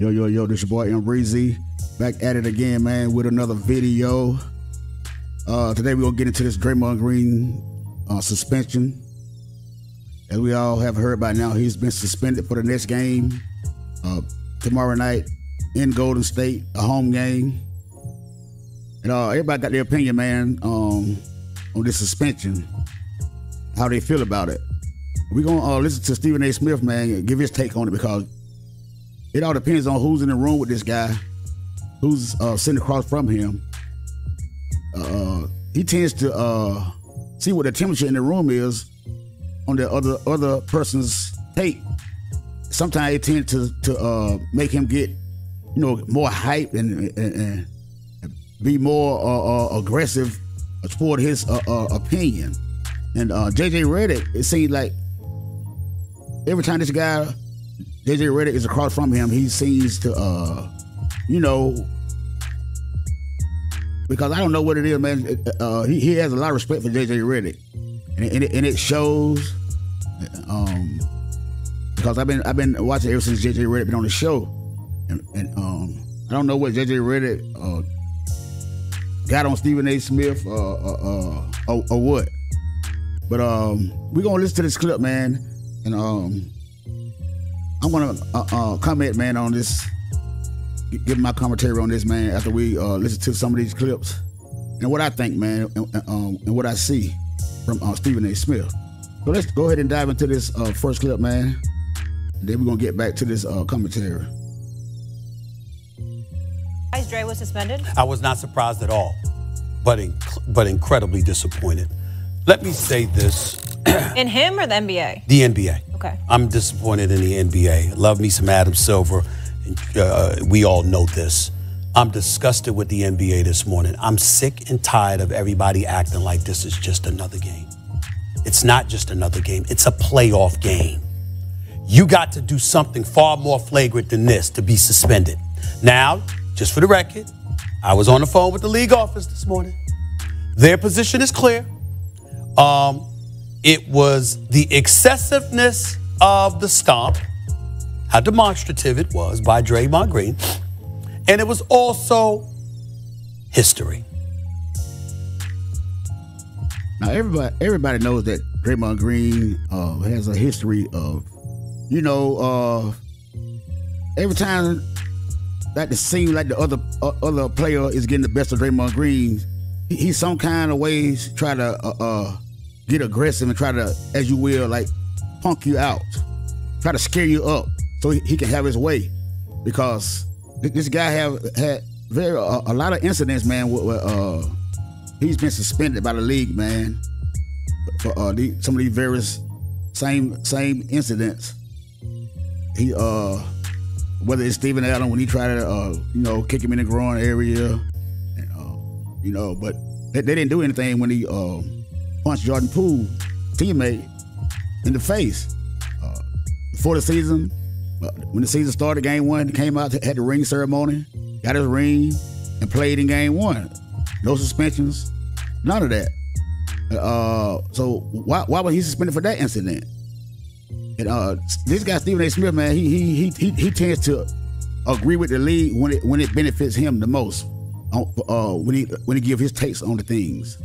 Yo, yo, yo, this your boy M Breezy. Back at it again, man, with another video. Uh, today we're gonna get into this Draymond Green uh, suspension. As we all have heard by now, he's been suspended for the next game uh, tomorrow night in Golden State, a home game. And uh, everybody got their opinion, man, um, on this suspension, how they feel about it. We're gonna uh, listen to Stephen A. Smith, man, give his take on it because it all depends on who's in the room with this guy, who's uh, sitting across from him. Uh, he tends to uh, see what the temperature in the room is on the other other person's take. Sometimes it tends to to uh, make him get, you know, more hype and, and, and be more uh, uh, aggressive toward his uh, uh, opinion. And JJ Redick, it seems like every time this guy JJ Redick is across from him, he seems to, uh, you know, because I don't know what it is, man. Uh, he, he has a lot of respect for JJ Redick, and, and, it, and it shows. Um, because I've been I've been watching ever since JJ Redick been on the show, and, and um, I don't know what JJ Redick uh, got on Stephen A. Smith uh, uh, uh, or, or, what, but um, we're gonna listen to this clip, man, and um, I'm gonna uh, uh, comment, man, on this. Give my commentary on this, man, after we uh, listen to some of these clips and what I think, man, and, um, and what I see from uh, Stephen A. Smith. So let's go ahead and dive into this uh, first clip, man. And then we're gonna get back to this uh, commentary. Dre was suspended. I was not surprised at all, but inc- but incredibly disappointed. Let me say this in him or the NBA? The NBA. Okay. I'm disappointed in the NBA. Love me some Adam Silver. Uh, we all know this. I'm disgusted with the NBA this morning. I'm sick and tired of everybody acting like this is just another game. It's not just another game, it's a playoff game. You got to do something far more flagrant than this to be suspended. Now, just for the record, I was on the phone with the league office this morning. Their position is clear. Um, it was the excessiveness of the stomp, how demonstrative it was by Draymond Green, and it was also history. Now everybody everybody knows that Draymond Green uh, has a history of, you know, uh, every time that it seems like the other uh, other player is getting the best of Draymond Green, he, he some kind of ways try to uh, uh get aggressive and try to, as you will, like punk you out, try to scare you up so he, he can have his way. Because this guy have had very a lot of incidents, man. Where, uh, he's been suspended by the league, man, for uh, the, some of these various same same incidents. He uh, whether it's Stephen Allen when he tried to uh, you know kick him in the groin area, and, uh, you know, but they, they, didn't do anything when he uh, punched Jordan Poole teammate in the face. Uh, before the season, uh, when the season started, game one, came out, had the ring ceremony, got his ring, and played in game one. No suspensions, none of that. Uh, so why why was he suspended for that incident? And uh, this guy Stephen A. Smith, man, he he he he, tends to agree with the league when it when it benefits him the most. Uh, when he when he give his takes on the things.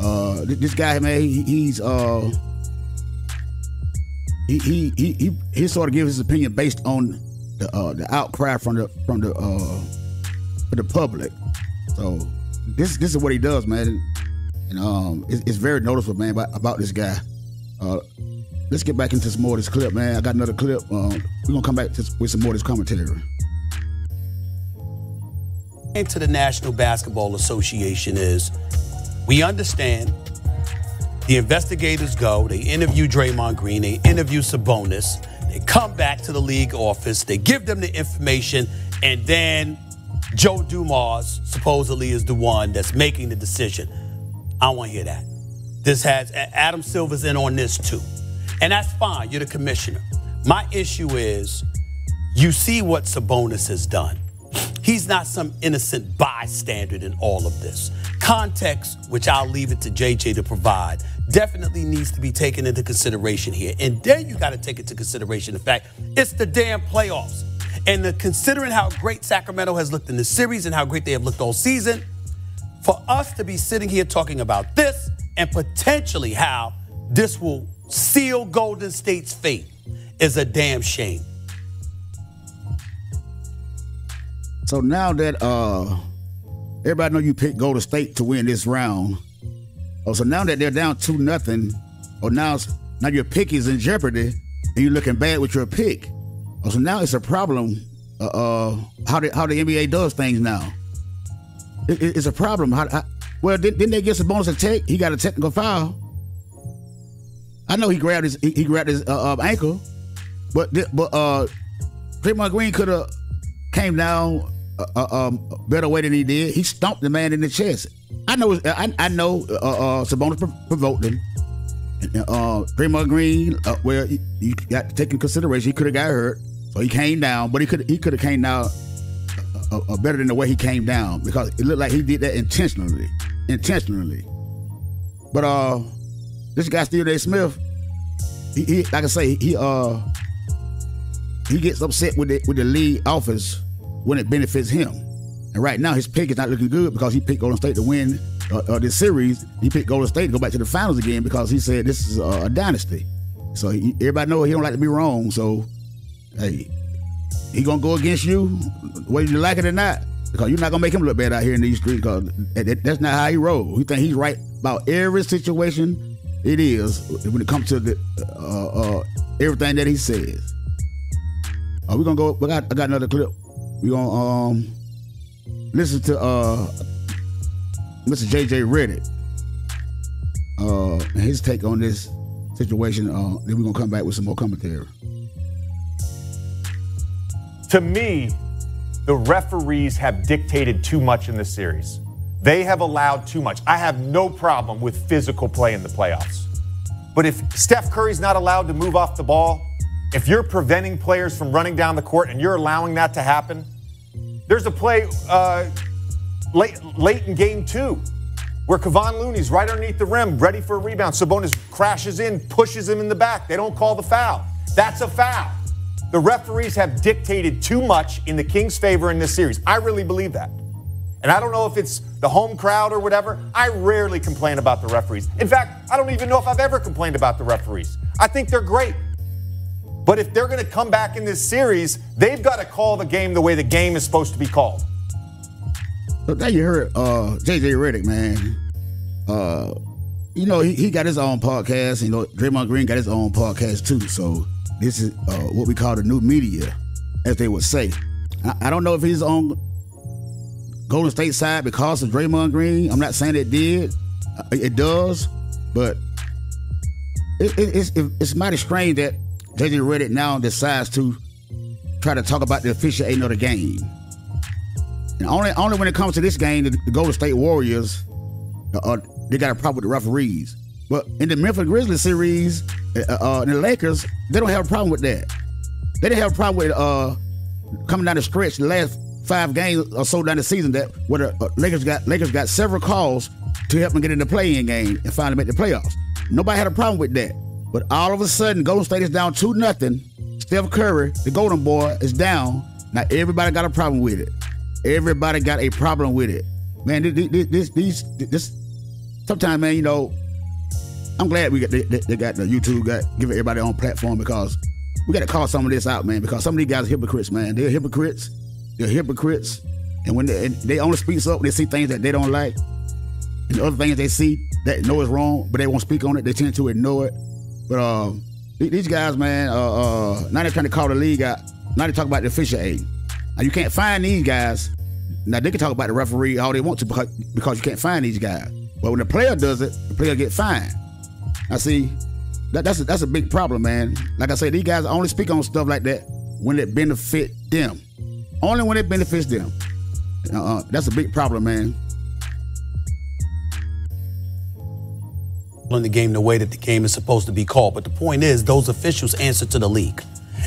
Uh, this guy, man, he, he's uh, he, he he he he sort of gives his opinion based on the uh, the outcry from the from the uh, for the public. So this this is what he does, man, and um, it's, it's very noticeable, man, about, about this guy. Uh, let's get back into some more of this clip, man. I got another clip. Um, we're gonna come back to, with some more of this commentary. Into the National Basketball Association is we understand the investigators go, they interview Draymond Green, they interview Sabonis, they come back to the league office, they give them the information, and then Joe Dumars supposedly is the one that's making the decision. I don't want to hear that. This has Adam Silver's in on this too. And that's fine. You're the commissioner. My issue is you see what Sabonis has done. He's not some innocent bystander in all of this. Context, which I'll leave it to JJ to provide, definitely needs to be taken into consideration here. And then you got to take into consideration the fact it's the damn playoffs. And the, considering how great Sacramento has looked in the series and how great they have looked all season, for us to be sitting here talking about this and potentially how this will seal Golden State's fate is a damn shame. So now that uh everybody know you picked Golden State to win this round, oh, so now that they're down two nothing, or now now your pick is in jeopardy, and you're looking bad with your pick. Oh, so now it's a problem. Uh, uh how the how the NBA does things now. It, it, it's a problem. How, how, well, didn't, didn't they get Sabonis a tech? He got a technical foul. I know he grabbed his he, he grabbed his uh, uh, ankle, but but uh, Draymond Green could have came down a, a, um, better way than he did. He stomped the man in the chest. I know I, I know uh, uh, Sabonis provoked him. Uh, Draymond Green, uh, well, you got to take in consideration he could have got hurt, so he came down, but he could he could have came down uh, uh, better than the way he came down because it looked like he did that intentionally, intentionally. But uh, this guy Stephen A. Smith, he, he like I say, he uh he gets upset with the with the league office when it benefits him. And right now his pick is not looking good because he picked Golden State to win uh, uh, this series. He picked Golden State to go back to the finals again because he said this is a, a dynasty. So he, everybody know he don't like to be wrong. So hey, he gonna go against you whether you like it or not because you're not gonna make him look bad out here in these streets because that, that's not how he rolls. He think he's right about every situation it is when it comes to the uh, uh, everything that he says. Are we're gonna go. We got. I got another clip. We're gonna um listen to uh Mr. JJ Redick uh and his take on this situation. Uh, then we're gonna come back with some more commentary. To me, the referees have dictated too much in this series. They have allowed too much. I have no problem with physical play in the playoffs. But if Steph Curry's not allowed to move off the ball, if you're preventing players from running down the court and you're allowing that to happen, there's a play uh, late, late in game two where Kevon Looney's right underneath the rim, ready for a rebound. Sabonis crashes in, pushes him in the back. They don't call the foul. That's a foul. The referees have dictated too much in the Kings' favor in this series. I really believe that. And I don't know if it's the home crowd or whatever. I rarely complain about the referees. In fact, I don't even know if I've ever complained about the referees. I think they're great. But if they're going to come back in this series, they've got to call the game the way the game is supposed to be called. So now you heard uh, JJ Redick, man. Uh, you know, he, he got his own podcast. You know, Draymond Green got his own podcast too. So this is uh, what we call the new media, as they would say. I, I don't know if he's on Golden State side because of Draymond Green. I'm not saying it did. Uh, it does, but it, it, it's it, it's mighty strange that JJ Redick now decides to try to talk about the officiating of the game. And only only when it comes to this game, the, the Golden State Warriors, uh, uh, they got a problem with the referees. But in the Memphis Grizzlies series, uh, uh, the Lakers, they don't have a problem with that. They didn't have a problem with uh, coming down the stretch the last five games or so down the season that where the uh, Lakers got Lakers got several calls to help them get in the play-in game and finally make the playoffs. Nobody had a problem with that. But all of a sudden, Golden State is down two nothing. Steph Curry, the Golden Boy, is down. Now everybody got a problem with it. Everybody got a problem with it. Man, this, this, these, this. Sometimes, man, you know, I'm glad we got they, they got the YouTube got give everybody on platform because we got to call some of this out, man. Because some of these guys are hypocrites, man. They're hypocrites they're hypocrites, and when they, they only speak up, they see things that they don't like, and other things they see that know is wrong, but they won't speak on it. They tend to ignore it. But uh, these guys, man, uh, uh, now they're trying to call the league out. Now they talk about the officiating. Now you can't find these guys. Now they can talk about the referee all they want to because, because you can't find these guys. But when the player does it, the player get fined. I see. That, that's a, that's a big problem, man. Like I say, these guys only speak on stuff like that when it benefit them. Only when it benefits them. Uh, that's a big problem, man. In the game the way that the game is supposed to be called. But the point is, those officials answer to the league.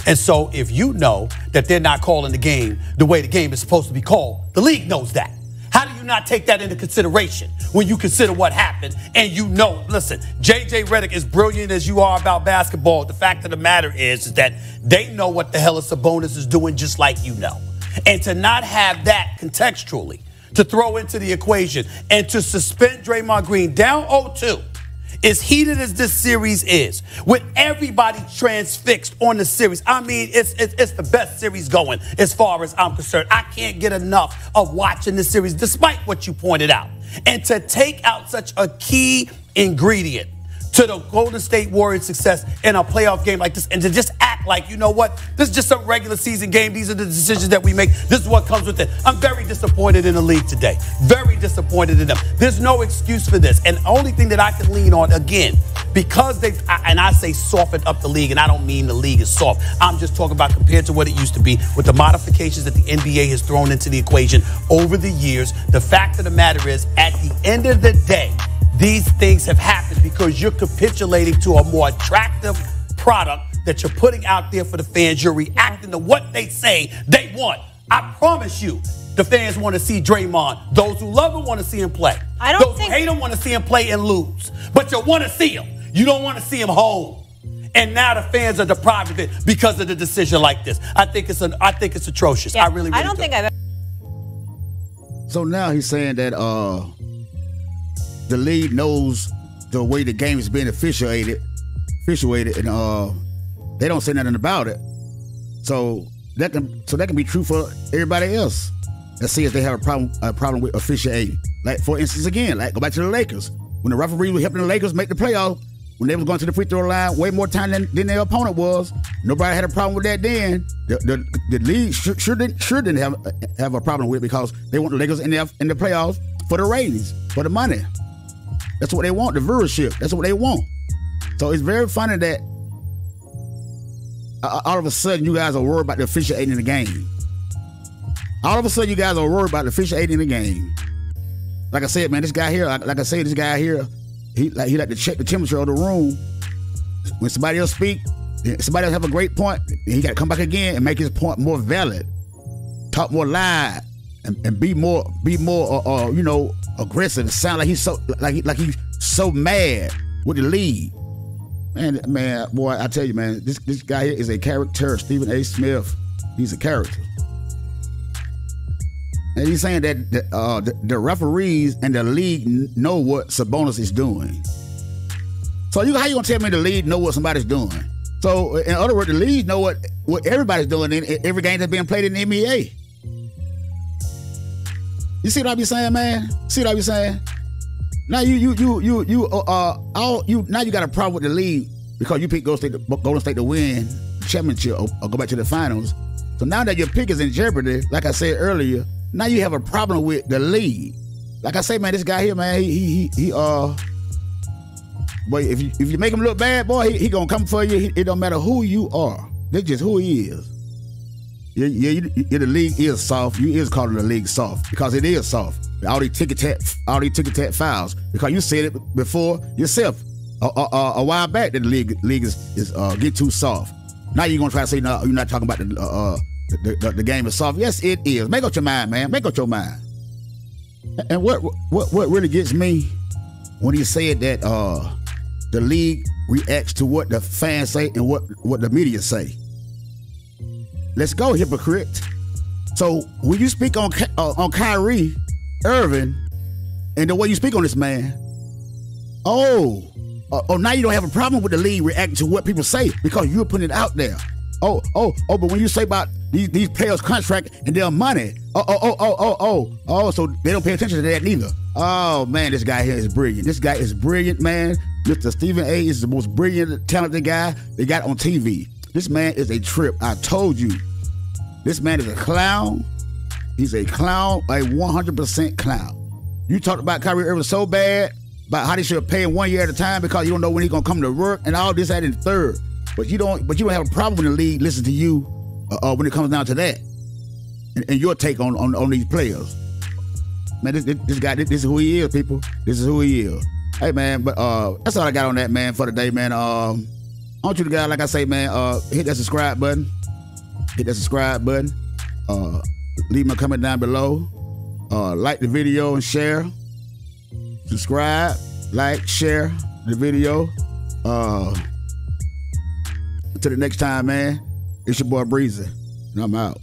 And so if you know that they're not calling the game the way the game is supposed to be called, the league knows that. How do you not take that into consideration when you consider what happened and you know, listen, JJ Redick, as brilliant as you are about basketball, the fact of the matter is, is that they know what the hell a Sabonis is doing just like you know. And to not have that contextually to throw into the equation and to suspend Draymond Green down 0-2 as heated as this series is, with everybody transfixed on the series, I mean, it's, it's, it's the best series going as far as I'm concerned. I can't get enough of watching this series, despite what you pointed out. And to take out such a key ingredient to the Golden State Warriors' success in a playoff game like this and to just like, you know what, this is just some regular season game. These are the decisions that we make. This is what comes with it. I'm very disappointed in the league today. Very disappointed in them. There's no excuse for this. And the only thing that I can lean on, again, because they've, and I say softened up the league, and I don't mean the league is soft. I'm just talking about compared to what it used to be with the modifications that the NBA has thrown into the equation over the years. The fact of the matter is, at the end of the day, these things have happened because you're capitulating to a more attractive product that you're putting out there for the fans. You're reacting to what they say they want. I promise you, the fans want to see Draymond. Those who love him want to see him play. I don't Those think- who hate him want to see him play and lose. But you want to see him. You don't want to see him home. And now the fans are deprived of it because of the decision like this. I think it's an. I think it's atrocious. Yeah, I really, really I don't do. think I've So now he's saying that uh the league knows the way the game is being officiated, officiated, and uh they don't say nothing about it. So that can so that can be true for everybody else. Let's see if they have a problem a problem with officiating. Like for instance, again, like go back to the Lakers when the referee was helping the Lakers make the playoffs. When they was going to the free throw line way more time than, than their opponent was, nobody had a problem with that then. The, the, the league sure, sure didn't sure didn't have have a problem with it because they want the Lakers in the in the playoffs for the ratings, for the money. That's what they want, the viewership. That's what they want. So it's very funny that uh, all of a sudden you guys are worried about the officiating in the game. All of a sudden you guys are worried about the officiating in the game. Like I said, man, this guy here, like, like I said, this guy here, he like he like to check the temperature of the room. When somebody else speak, somebody else have a great point, he got to come back again and make his point more valid, talk more loud, and, and be more be more uh, uh, you know aggressive. Sound like he's so like he, like he's so mad with the lead. Man, man, boy, I tell you, man, this this guy here is a character. Stephen A. Smith, he's a character. And he's saying that the, uh, the, the referees and the league know what Sabonis is doing. So you how you gonna tell me the league know what somebody's doing? So in other words, the league know what what everybody's doing in in every game that's being played in the NBA. You see what I be saying, man? See what I be saying? Now you you you you you uh, uh all you now you got a problem with the league because you picked Golden State to, Golden State to win championship or, or go back to the finals. So now that your pick is in jeopardy, like I said earlier, now you have a problem with the league. Like I say, man, this guy here, man, he he he, he uh. Boy, if you if you make him look bad, boy, he, he gonna come for you. He, it don't matter who you are. That's just who he is. Yeah, yeah, the league is soft. You is calling the league soft because it is soft. All these ticky tack, all these ticky tack fouls. Because you said it before yourself a, a, a, while back that the league league is, is uh, get too soft. Now you're gonna try to say no, you're not talking about the uh, uh, the, the, the game is soft. Yes, it is. Make up your mind, man. Make up your mind. And what what what really gets me when he said that uh, the league reacts to what the fans say and what what the media say. Let's go, hypocrite. So when you speak on uh, on Kyrie Irving and the way you speak on this man, oh, uh, oh, now you don't have a problem with the league reacting to what people say because you're putting it out there. Oh, oh, oh, but when you say about these these players' contract and their money, oh, oh, oh, oh, oh, oh, oh, so they don't pay attention to that neither. Oh man, this guy here is brilliant. This guy is brilliant, man. Mr. Stephen A. is the most brilliant, talented guy they got on TV. This man is a trip. I told you. This man is a clown. He's a clown, a 100% clown. You talked about Kyrie Irving so bad about how they should pay him one year at a time because you don't know when he's gonna come to work and all this, that, the third. But you don't. But you don't have a problem when the league listen to you uh, uh, when it comes down to that and, and your take on, on on these players. Man, this, this, guy, this, this is who he is, people. This is who he is. Hey, man, but uh, that's all I got on that, man, for today, man. Um, I want you to guys, like I say, man, uh, hit that subscribe button. Hit that subscribe button. Uh, leave a comment down below. Uh, like the video and share. Subscribe, like, share the video. Uh, until the next time, man. It's your boy Breezy, and I'm out.